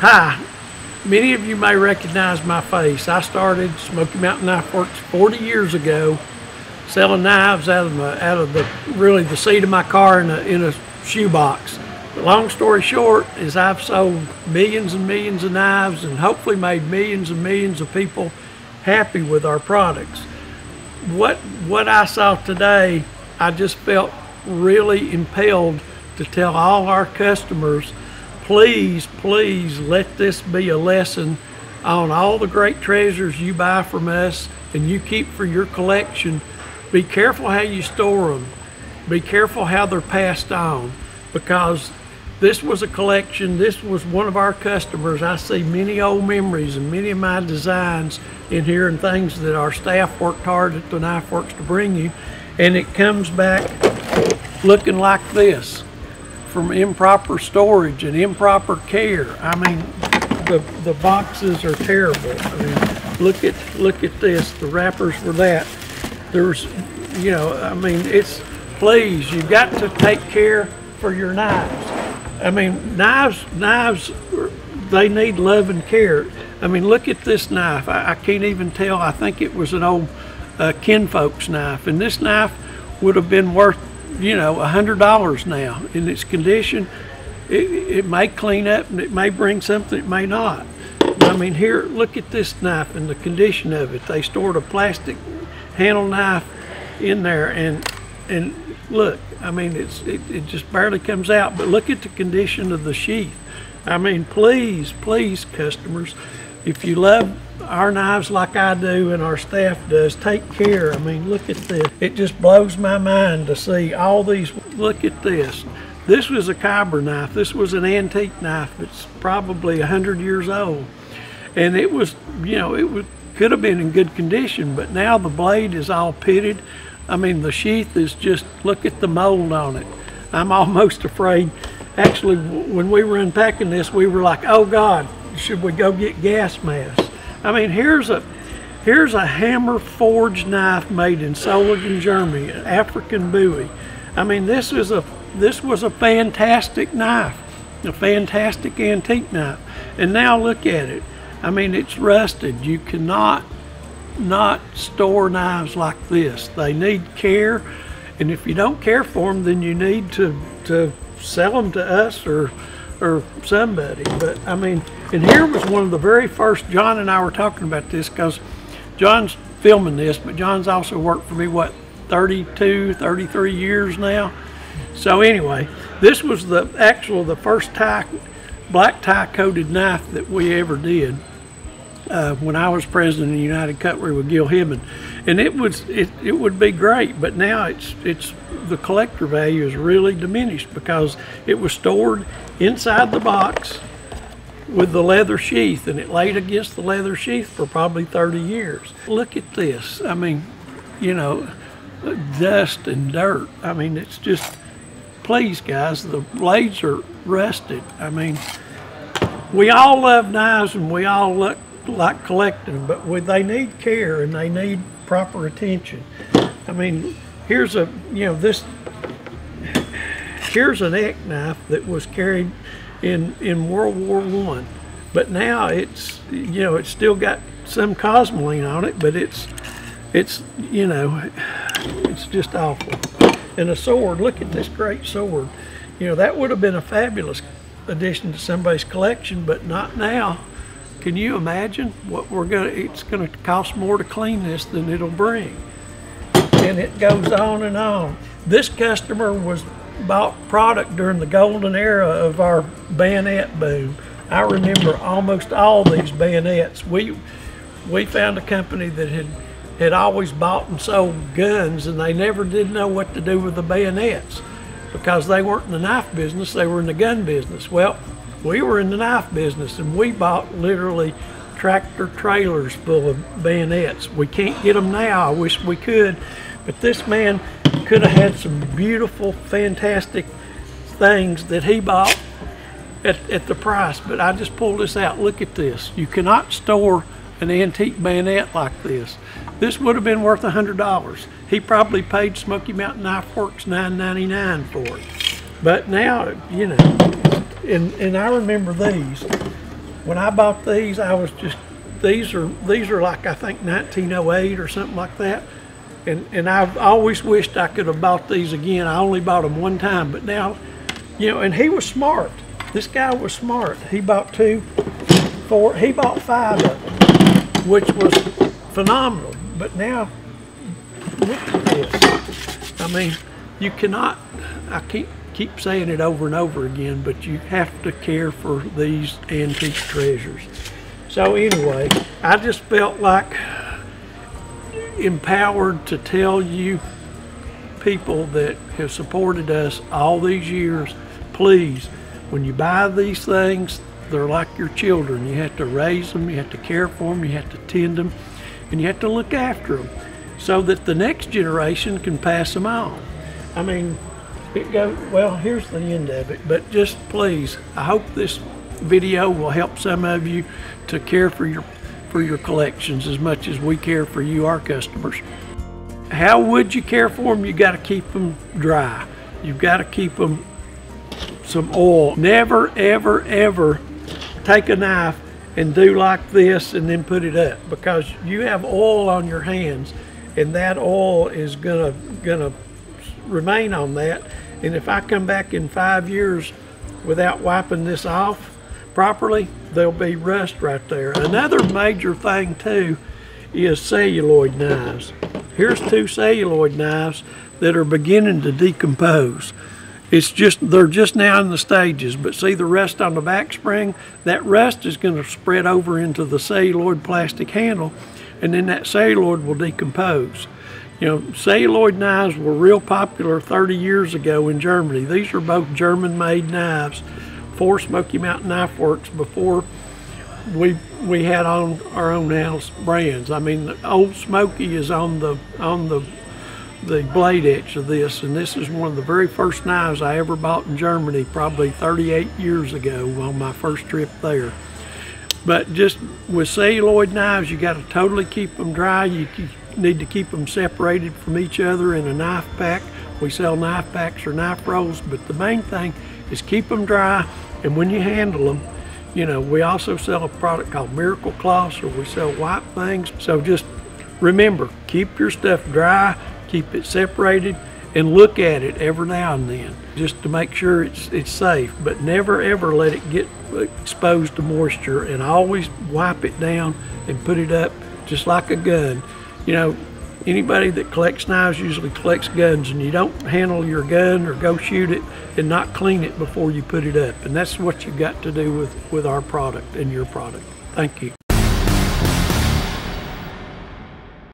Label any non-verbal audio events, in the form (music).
Hi, many of you may recognize my face. I started Smoky Mountain Knife Works 40 years ago, selling knives out of my, out of the really the seat of my car in a, in a shoebox. But long story short is I've sold millions and millions of knives and hopefully made millions and millions of people happy with our products. What what I saw today, I just felt really impelled to tell all our customers please, please let this be a lesson on all the great treasures you buy from us and you keep for your collection. Be careful how you store them. Be careful how they're passed on because this was a collection. This was one of our customers. I see many old memories and many of my designs in here and things that our staff worked hard at the Knife Works to bring you. And it comes back looking like this from improper storage and improper care. I mean, the, the boxes are terrible. I mean, look at, look at this, the wrappers for that. There's, you know, I mean, it's, please, you've got to take care for your knives. I mean, knives, knives, they need love and care. I mean, look at this knife. I, I can't even tell. I think it was an old uh, Kinfolks knife. And this knife would have been worth you know, a hundred dollars now in its condition. It, it may clean up and it may bring something, it may not. I mean, here, look at this knife and the condition of it. They stored a plastic handle knife in there and and look, I mean, it's it, it just barely comes out, but look at the condition of the sheath. I mean, please, please, customers, if you love our knives like I do and our staff does take care. I mean, look at this. It just blows my mind to see all these. Look at this. This was a Khyber knife. This was an antique knife. It's probably 100 years old. And it was, you know, it was, could have been in good condition, but now the blade is all pitted. I mean, the sheath is just, look at the mold on it. I'm (laughs) almost afraid. Actually, when we were unpacking this, we were like, oh God, should we go get gas masks? I mean, here's a here's a hammer forged knife made in Solingen, Germany, an African Bowie. I mean, this is a this was a fantastic knife, a fantastic antique knife. And now look at it. I mean, it's rusted. You cannot not store knives like this. They need care, and if you don't care for them, then you need to to sell them to us or or somebody. But I mean, and here was one of the very first, John and I were talking about this because John's filming this, but John's also worked for me, what, 32, 33 years now. So anyway, this was the actual, the first tie, black tie coated knife that we ever did. Uh, when I was president of the United Cutlery with Gil Hibben, and it was it, it would be great, but now it's it's the collector value is really diminished because it was stored inside the box with the leather sheath, and it laid against the leather sheath for probably 30 years. Look at this. I mean, you know, dust and dirt. I mean, it's just please, guys, the blades are rusted. I mean, we all love knives and we all look like collecting them, but we, they need care and they need proper attention. I mean, here's a, you know, this, here's an Ek knife that was carried in, in World War One, but now it's, you know, it's still got some cosmoline on it, but it's, it's, you know, it's just awful. And a sword, look at this great sword. You know, that would have been a fabulous addition to somebody's collection, but not now. Can you imagine what we're gonna, it's gonna cost more to clean this than it'll bring. And it goes on and on. This customer was bought product during the golden era of our bayonet boom. I remember almost all these bayonets. We, we found a company that had, had always bought and sold guns and they never did know what to do with the bayonets because they weren't in the knife business, they were in the gun business. Well, we were in the knife business and we bought literally tractor trailers full of bayonets. We can't get them now. I wish we could. But this man could have had some beautiful, fantastic things that he bought at, at the price. But I just pulled this out. Look at this. You cannot store an antique bayonet like this. This would have been worth a $100. He probably paid Smoky Mountain Knife Works $9.99 for it. But now, you know, and, and I remember these. when I bought these, I was just these are these are like I think 1908 or something like that. And and I've always wished I could have bought these again. I only bought them one time, but now, you know, and he was smart. This guy was smart. He bought two, four. He bought five of them, which was phenomenal. But now, look at this. I mean, you cannot. I keep keep saying it over and over again, but you have to care for these antique treasures. So anyway, I just felt like empowered to tell you people that have supported us all these years, please, when you buy these things, they're like your children. You have to raise them, you have to care for them, you have to tend them, and you have to look after them so that the next generation can pass them on. I mean, it go well, here's the end of it, but just please, I hope this video will help some of you to care for your for your collections as much as we care for you, our customers. How would you care for them? You got to keep them dry. You've got to keep them some oil. Never, ever, ever take a knife and do like this and then put it up because you have oil on your hands and that oil is gonna gonna remain on that. And if I come back in five years without wiping this off, properly, there'll be rust right there. Another major thing too is celluloid knives. Here's two celluloid knives that are beginning to decompose. It's just, they're just now in the stages, but see the rust on the back spring? That rust is gonna spread over into the celluloid plastic handle, and then that celluloid will decompose. You know, celluloid knives were real popular 30 years ago in Germany. These are both German-made knives for Smoky Mountain Knife Works before we we had on our own house brands. I mean, the Old Smoky is on the on the the blade edge of this, and this is one of the very first knives I ever bought in Germany, probably 38 years ago on my first trip there. But just with celluloid knives, you got to totally keep them dry. You need to keep them separated from each other in a knife pack. We sell knife packs or knife rolls, but the main thing is keep them dry and when you handle them, you know, we also sell a product called Miracle Cloths or we sell wipe things. So just remember, keep your stuff dry, keep it separated, and look at it every now and then just to make sure it's it's safe. But never ever let it get exposed to moisture and always wipe it down and put it up just like a gun. You know, anybody that collects knives usually collects guns and you don't handle your gun or go shoot it and not clean it before you put it up. And that's what you've got to do with, with our product and your product. Thank you.